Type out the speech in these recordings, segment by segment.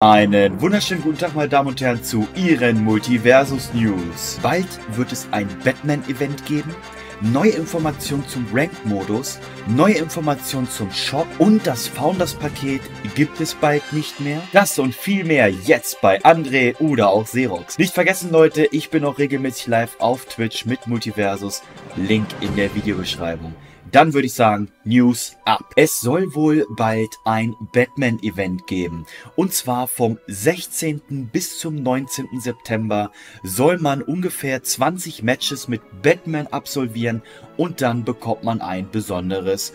Einen wunderschönen guten Tag, meine Damen und Herren, zu Ihren Multiversus News. Bald wird es ein Batman-Event geben, neue Informationen zum Ranked-Modus, neue Informationen zum Shop und das Founders-Paket gibt es bald nicht mehr. Das und viel mehr jetzt bei André oder auch Xerox. Nicht vergessen, Leute, ich bin auch regelmäßig live auf Twitch mit Multiversus. Link in der Videobeschreibung. Dann würde ich sagen, News ab. Es soll wohl bald ein Batman-Event geben. Und zwar vom 16. bis zum 19. September soll man ungefähr 20 Matches mit Batman absolvieren und dann bekommt man ein besonderes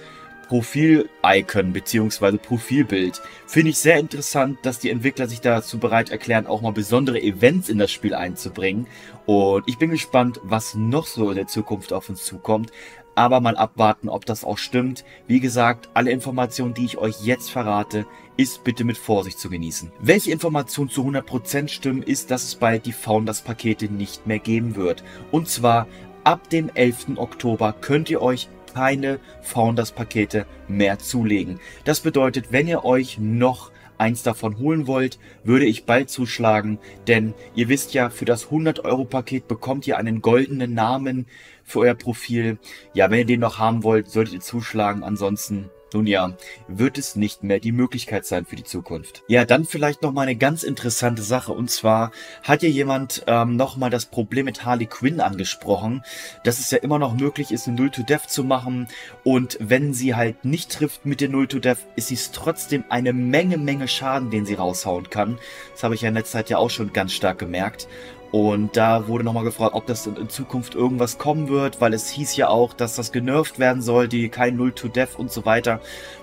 Profil-Icon bzw. Profilbild. Finde ich sehr interessant, dass die Entwickler sich dazu bereit erklären, auch mal besondere Events in das Spiel einzubringen. Und ich bin gespannt, was noch so in der Zukunft auf uns zukommt aber mal abwarten, ob das auch stimmt. Wie gesagt, alle Informationen, die ich euch jetzt verrate, ist bitte mit Vorsicht zu genießen. Welche Informationen zu 100% stimmen, ist, dass es bald die Founders-Pakete nicht mehr geben wird. Und zwar ab dem 11. Oktober könnt ihr euch keine Founders-Pakete mehr zulegen. Das bedeutet, wenn ihr euch noch eins davon holen wollt, würde ich bald zuschlagen, denn ihr wisst ja, für das 100-Euro-Paket bekommt ihr einen goldenen Namen für euer Profil. Ja, wenn ihr den noch haben wollt, solltet ihr zuschlagen, ansonsten nun ja, wird es nicht mehr die Möglichkeit sein für die Zukunft. Ja, dann vielleicht noch mal eine ganz interessante Sache. Und zwar hat hier jemand ähm, noch mal das Problem mit Harley Quinn angesprochen, dass es ja immer noch möglich ist, eine Null to Death zu machen. Und wenn sie halt nicht trifft mit der Null to Death, ist sie trotzdem eine Menge, Menge Schaden, den sie raushauen kann. Das habe ich ja in letzter Zeit ja auch schon ganz stark gemerkt. Und da wurde nochmal gefragt, ob das in Zukunft irgendwas kommen wird, weil es hieß ja auch, dass das genervt werden soll, die kein Null to Death und so weiter.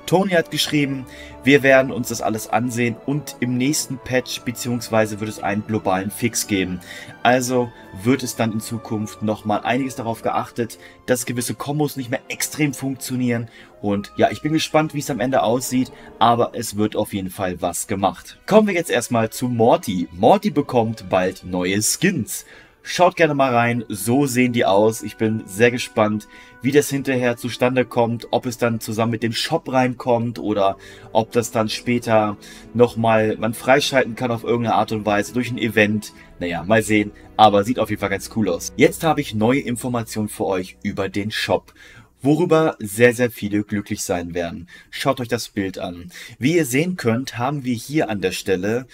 Tony hat geschrieben, wir werden uns das alles ansehen und im nächsten Patch beziehungsweise wird es einen globalen Fix geben. Also wird es dann in Zukunft nochmal einiges darauf geachtet, dass gewisse Kombos nicht mehr extrem funktionieren. Und ja, ich bin gespannt, wie es am Ende aussieht, aber es wird auf jeden Fall was gemacht. Kommen wir jetzt erstmal zu Morty. Morty bekommt bald neue Skins. Schaut gerne mal rein, so sehen die aus. Ich bin sehr gespannt, wie das hinterher zustande kommt, ob es dann zusammen mit dem Shop reinkommt oder ob das dann später nochmal man freischalten kann auf irgendeine Art und Weise durch ein Event. Naja, mal sehen, aber sieht auf jeden Fall ganz cool aus. Jetzt habe ich neue Informationen für euch über den Shop worüber sehr, sehr viele glücklich sein werden. Schaut euch das Bild an. Wie ihr sehen könnt, haben wir hier an der Stelle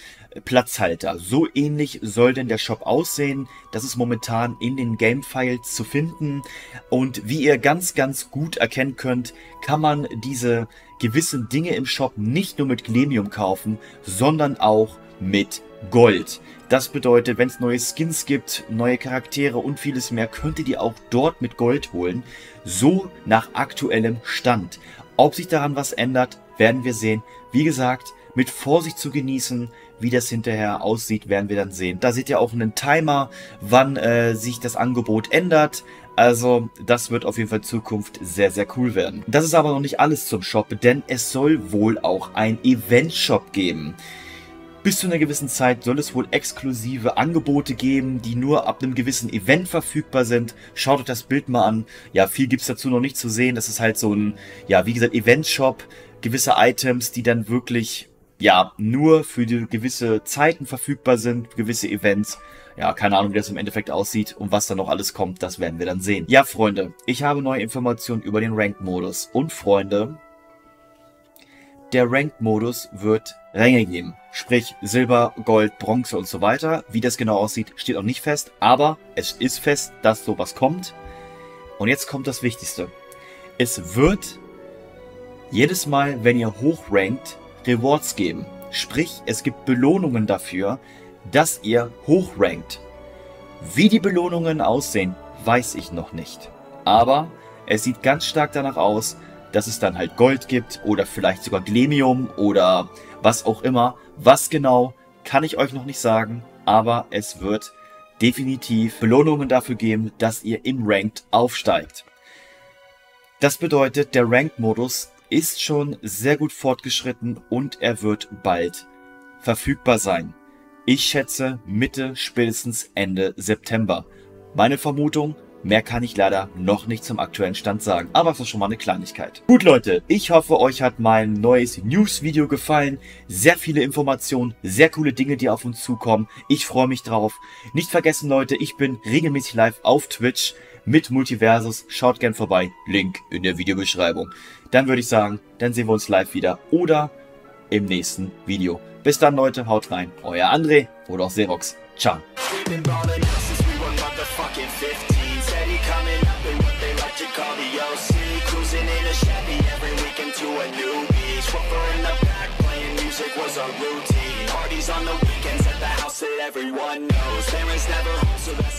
Platzhalter. So ähnlich soll denn der Shop aussehen. Das ist momentan in den Game-Files zu finden. Und wie ihr ganz, ganz gut erkennen könnt, kann man diese gewissen Dinge im Shop nicht nur mit Glemium kaufen, sondern auch mit Gold. Das bedeutet, wenn es neue Skins gibt, neue Charaktere und vieles mehr, könnt ihr die auch dort mit Gold holen. So nach aktuellem Stand. Ob sich daran was ändert, werden wir sehen. Wie gesagt, mit Vorsicht zu genießen. Wie das hinterher aussieht, werden wir dann sehen. Da seht ihr auch einen Timer, wann äh, sich das Angebot ändert. Also, das wird auf jeden Fall Zukunft sehr, sehr cool werden. Das ist aber noch nicht alles zum Shop, denn es soll wohl auch ein Event-Shop geben. Bis zu einer gewissen Zeit soll es wohl exklusive Angebote geben, die nur ab einem gewissen Event verfügbar sind. Schaut euch das Bild mal an. Ja, viel gibt's dazu noch nicht zu sehen. Das ist halt so ein, ja, wie gesagt, Event-Shop. Gewisse Items, die dann wirklich, ja, nur für gewisse Zeiten verfügbar sind, gewisse Events. Ja, keine Ahnung, wie das im Endeffekt aussieht und was da noch alles kommt, das werden wir dann sehen. Ja, Freunde, ich habe neue Informationen über den Ranked-Modus. Und Freunde, der Ranked-Modus wird Ränge geben. Sprich Silber, Gold, Bronze und so weiter. Wie das genau aussieht, steht noch nicht fest. Aber es ist fest, dass sowas kommt. Und jetzt kommt das Wichtigste. Es wird jedes Mal, wenn ihr hochrankt, Rewards geben. Sprich, es gibt Belohnungen dafür, dass ihr hochrankt. Wie die Belohnungen aussehen, weiß ich noch nicht. Aber es sieht ganz stark danach aus, dass es dann halt Gold gibt oder vielleicht sogar Glemium oder was auch immer. Was genau, kann ich euch noch nicht sagen, aber es wird definitiv Belohnungen dafür geben, dass ihr im Ranked aufsteigt. Das bedeutet, der Ranked-Modus ist schon sehr gut fortgeschritten und er wird bald verfügbar sein. Ich schätze Mitte, spätestens Ende September. Meine Vermutung, Mehr kann ich leider noch nicht zum aktuellen Stand sagen, aber es ist schon mal eine Kleinigkeit. Gut Leute, ich hoffe euch hat mein neues News-Video gefallen. Sehr viele Informationen, sehr coole Dinge, die auf uns zukommen. Ich freue mich drauf. Nicht vergessen Leute, ich bin regelmäßig live auf Twitch mit Multiversus. Schaut gern vorbei, Link in der Videobeschreibung. Dann würde ich sagen, dann sehen wir uns live wieder oder im nächsten Video. Bis dann Leute, haut rein. Euer André oder auch Xerox. Ciao. Everyone knows. Parents never home, so that's